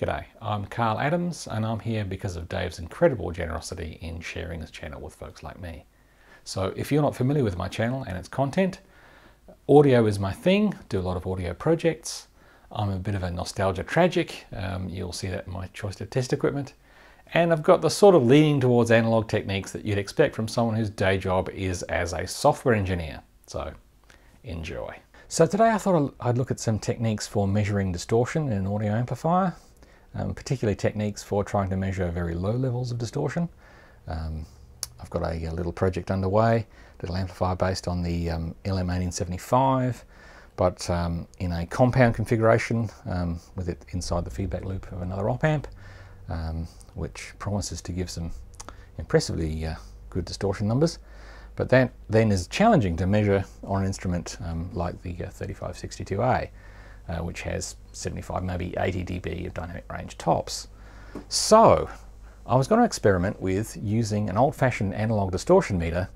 G'day, I'm Karl Adams and I'm here because of Dave's incredible generosity in sharing his channel with folks like me. So if you're not familiar with my channel and its content, audio is my thing, do a lot of audio projects. I'm a bit of a nostalgia tragic, um, you'll see that in my choice of test equipment. And I've got the sort of leaning towards analog techniques that you'd expect from someone whose day job is as a software engineer. So enjoy. So today I thought I'd look at some techniques for measuring distortion in an audio amplifier, um, particularly techniques for trying to measure very low levels of distortion. Um, I've got a, a, little project underway, little amplifier based on the um, LM1875, but um, in a compound configuration um, with it inside the feedback loop of another op amp, um, which promises to give some impressively uh, good distortion numbers. But that then is challenging to measure on an instrument um, like the uh, 3562A, uh, which has 75, maybe 80 dB of dynamic range tops. So I was going to experiment with using an old-fashioned analog distortion meter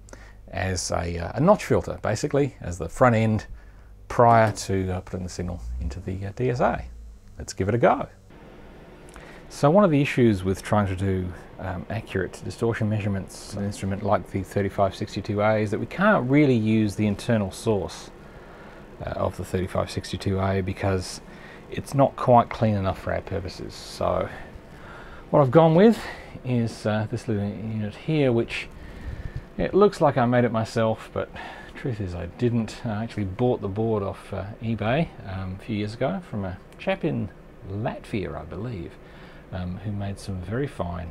as a, uh, a, notch filter, basically, as the front end prior to uh, putting the signal into the uh, DSA. Let's give it a go. So one of the issues with trying to do um, accurate distortion measurements on an instrument like the 3562A is that we can't really use the internal source uh, of the 3562A because it's not quite clean enough for our purposes. So what I've gone with is uh, this little unit here which it looks like I made it myself but truth is I didn't. I actually bought the board off uh, eBay um, a few years ago from a chap in Latvia I believe um, who made some very fine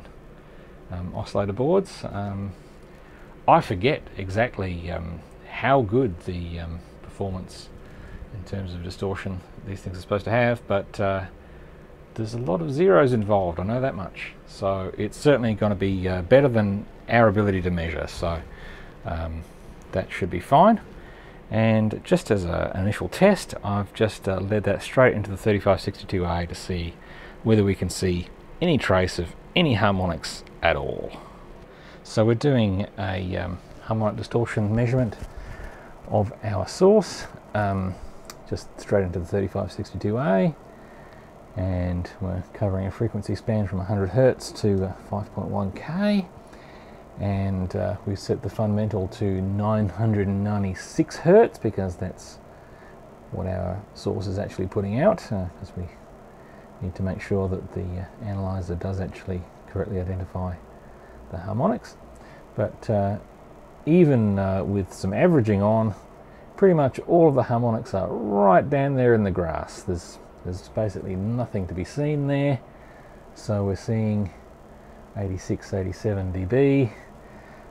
um, oscillator boards. Um, I forget exactly um, how good the um, performance in terms of distortion these things are supposed to have, but uh, there's a lot of zeros involved, I know that much. So it's certainly going to be uh, better than our ability to measure, so um, that should be fine. And just as an initial test, I've just uh, led that straight into the 3562A to see whether we can see any trace of any harmonics at all. So we're doing a um, harmonic distortion measurement of our source, um, just straight into the 3562A, and we're covering a frequency span from 100 Hertz to 5.1K, and uh, we set the fundamental to 996 Hertz because that's what our source is actually putting out, uh, we need to make sure that the uh, analyzer does actually correctly identify the harmonics. But uh, even uh, with some averaging on, pretty much all of the harmonics are right down there in the grass. There's, there's basically nothing to be seen there. So we're seeing 86, 87 dB.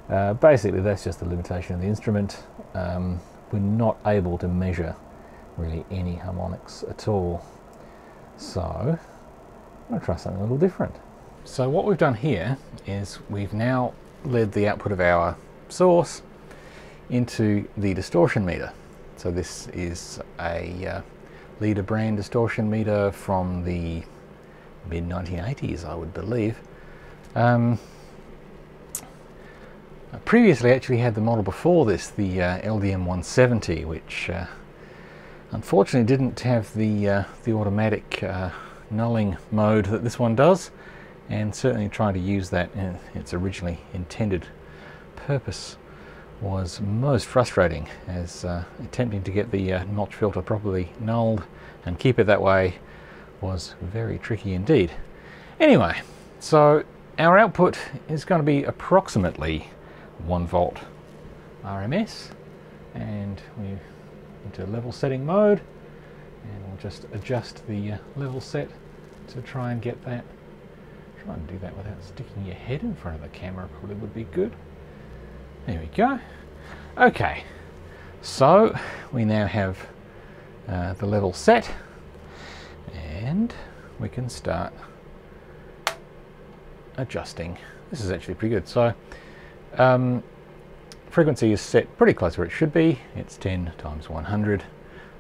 Uh, basically that's just the limitation of the instrument. Um, we're not able to measure really any harmonics at all. So I'm going to try something a little different. So what we've done here is we've now led the output of our source into the distortion meter. So this is a uh, Leader brand distortion meter from the mid 1980s, I would believe. Um, previously actually had the model before this, the uh, LDM 170, which uh, Unfortunately didn't have the, uh, the automatic uh, nulling mode that this one does and certainly trying to use that in its originally intended purpose was most frustrating as uh, attempting to get the uh, notch filter properly nulled and keep it that way was very tricky indeed. Anyway, so our output is going to be approximately 1 volt RMS and we into level setting mode and we'll just adjust the uh, level set to try and get that try and do that without sticking your head in front of the camera probably would be good there we go okay so we now have uh, the level set and we can start adjusting this is actually pretty good so um, frequency is set pretty close where it should be. It's 10 times 100,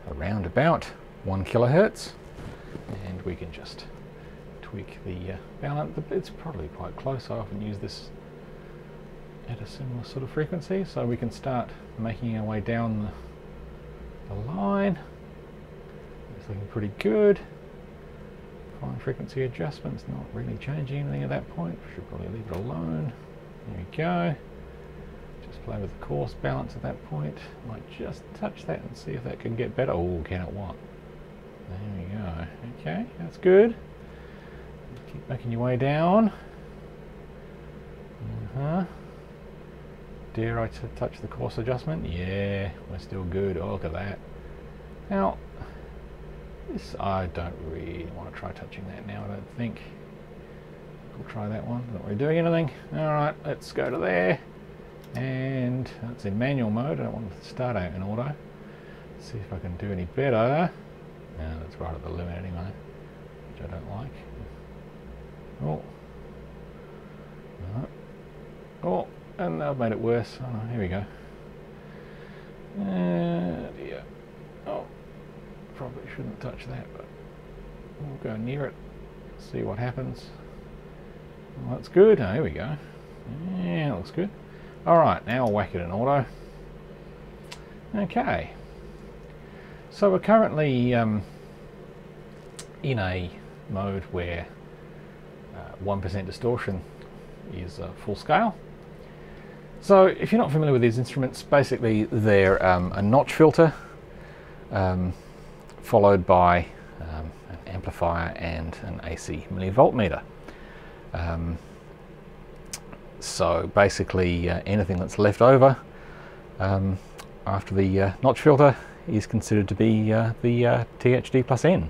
around about 1 kilohertz. And we can just tweak the uh, balance. It's probably quite close. I often use this at a similar sort of frequency. So we can start making our way down the, the line. It's looking pretty good. fine frequency adjustments, not really changing anything at that point. Should probably leave it alone. There we go. Just play with the coarse balance at that point. Might just touch that and see if that can get better. Oh, can it what? There we go. Okay, that's good. Keep making your way down. Uh-huh. Dare I touch the coarse adjustment? Yeah, we're still good. Oh, look at that. Now, this I don't really want to try touching that now, I don't think. We'll try that one. Not really doing anything. Alright, let's go to there. And that's in manual mode. I don't want to start out in auto. Let's see if I can do any better. No, that's right at the limit anyway, which I don't like. Oh. Oh, and I've made it worse. Oh here we go. Uh, dear. Oh, probably shouldn't touch that, but we'll go near it, see what happens. Well, that's good. Oh, here we go. Yeah, looks good. All right, now I'll whack it in auto. Okay. So we're currently um, in a mode where 1% uh, distortion is uh, full scale. So if you're not familiar with these instruments, basically they're um, a notch filter um, followed by um, an amplifier and an AC millivoltmeter. Um, so basically uh, anything that's left over um, after the uh, notch filter is considered to be uh, the uh, THD plus N.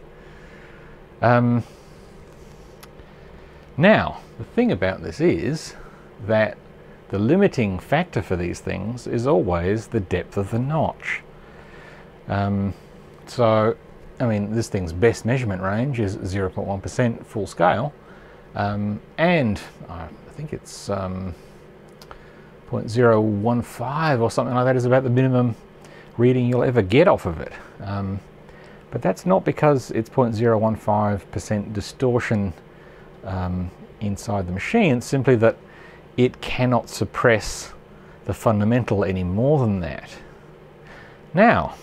Um, now, the thing about this is that the limiting factor for these things is always the depth of the notch. Um, so, I mean, this thing's best measurement range is 0.1% full scale, um, and I think it's um, 0.015 or something like that is about the minimum reading you'll ever get off of it. Um, but that's not because it's 0.015% distortion um, inside the machine, it's simply that it cannot suppress the fundamental any more than that. Now,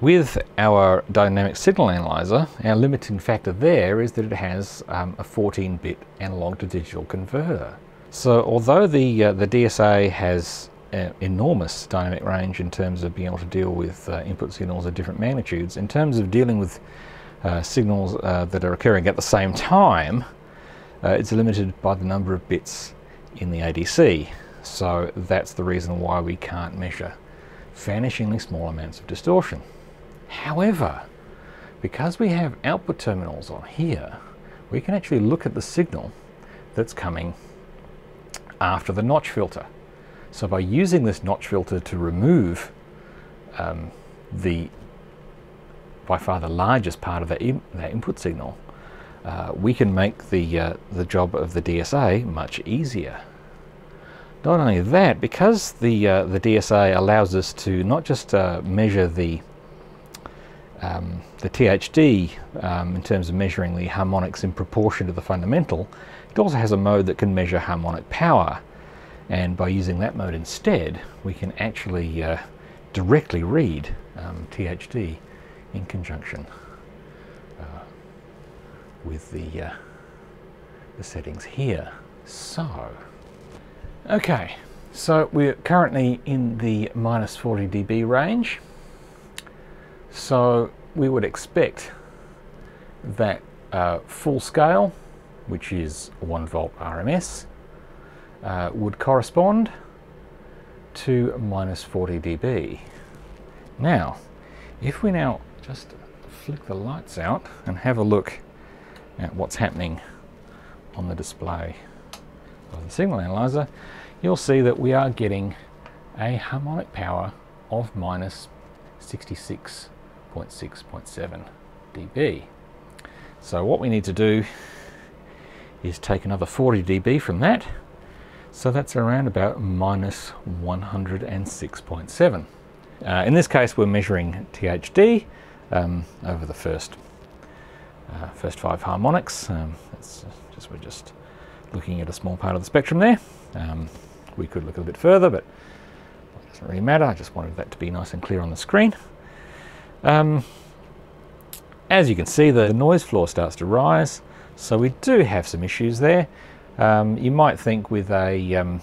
with our dynamic signal analyzer, our limiting factor there is that it has um, a 14-bit analog to digital converter. So although the, uh, the DSA has uh, enormous dynamic range in terms of being able to deal with uh, input signals of different magnitudes. In terms of dealing with uh, signals uh, that are occurring at the same time, uh, it's limited by the number of bits in the ADC. So that's the reason why we can't measure vanishingly small amounts of distortion. However, because we have output terminals on here, we can actually look at the signal that's coming after the notch filter. So by using this notch filter to remove um, the by far the largest part of that, in, that input signal, uh, we can make the, uh, the job of the DSA much easier. Not only that, because the, uh, the DSA allows us to not just uh, measure the, um, the THD um, in terms of measuring the harmonics in proportion to the fundamental, it also has a mode that can measure harmonic power and by using that mode instead, we can actually uh, directly read um, THD in conjunction with the, uh, the settings here. So, okay, so we're currently in the minus 40 dB range. So we would expect that uh, full scale, which is 1 volt RMS, uh, would correspond to minus 40 dB. Now, if we now just flick the lights out and have a look at what's happening on the display of the signal analyzer, you'll see that we are getting a harmonic power of minus 66.6.7 dB. So what we need to do is take another 40 dB from that so that's around about minus 106.7. Uh, in this case, we're measuring THD um, over the first uh, first five harmonics. Um, that's just we're just looking at a small part of the spectrum there. Um, we could look a bit further, but it doesn't really matter. I just wanted that to be nice and clear on the screen. Um, as you can see, the noise floor starts to rise. So we do have some issues there. Um, you might think with a um,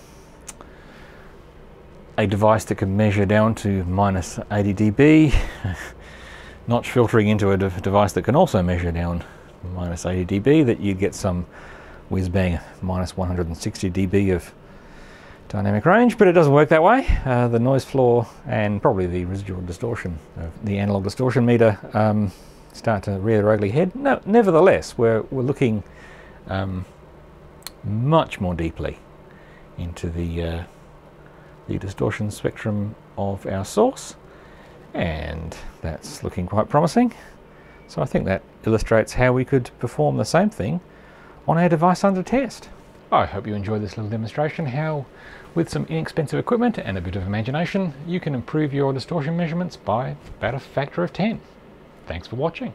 a device that can measure down to minus 80 dB, notch filtering into a de device that can also measure down minus 80 dB, that you'd get some whiz bang minus 160 dB of dynamic range, but it doesn't work that way. Uh, the noise floor and probably the residual distortion of the analog distortion meter um, start to rear their ugly head. No, nevertheless, we're, we're looking um, much more deeply into the, uh, the distortion spectrum of our source, and that's looking quite promising. So I think that illustrates how we could perform the same thing on our device under test. I hope you enjoyed this little demonstration how with some inexpensive equipment and a bit of imagination you can improve your distortion measurements by about a factor of 10. Thanks for watching.